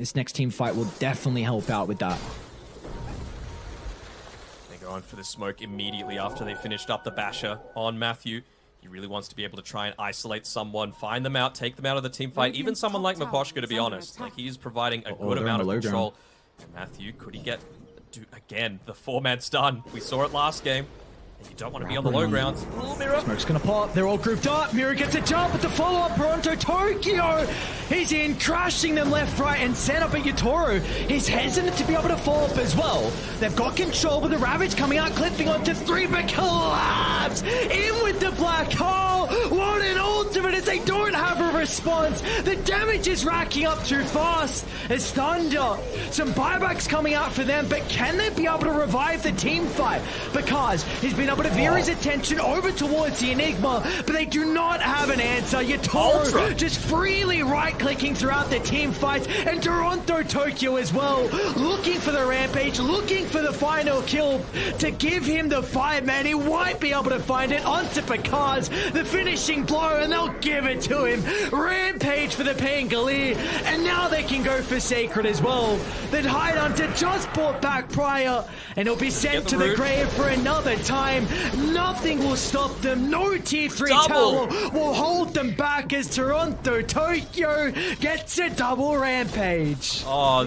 This next team fight will definitely help out with that. They go on for the smoke immediately after they finished up the basher on Matthew. He really wants to be able to try and isolate someone, find them out, take them out of the team fight. Even someone like Miposhka, to be honest. Like, he's providing a Uh-oh, good amount of control. Matthew, could he get... Do, again, the four-man stun. We saw it last game. You don't want to be on the low grounds. Ooh, Mira. Smoke's gonna pop. They're all grouped up. Mira gets a jump with the follow-up. TORONTOTOKYO. He's in, crashing them left, right, and center. But Yatoro, he's hesitant to be able to fall up as well. They've got control with the Ravage coming out, clipping onto three, but collapse in with the black hole. What an ultimate as they don't have response. The damage is racking up too fast. It's Thunder, some buybacks coming out for them, but can they be able to revive the team fight? Because he's been able to veer his attention over towards the Enigma, but they do not have an answer. Ultra. just freely right-clicking throughout the team fights, and TORONTOTOKYO as well, looking for the rampage, looking for the final kill to give him the five man. He won't be able to find it onto Pakazs the finishing blow, and they'll give it to him. Rampage for the Pangolier, and now they can go for Sacred as well. That Hide Hunter just brought back prior, and he'll be sent the to the root. grave for another time. Nothing will stop them. No tier 3 Double. tower will hold them back as TORONTOTOKYO gets a double rampage. Oh,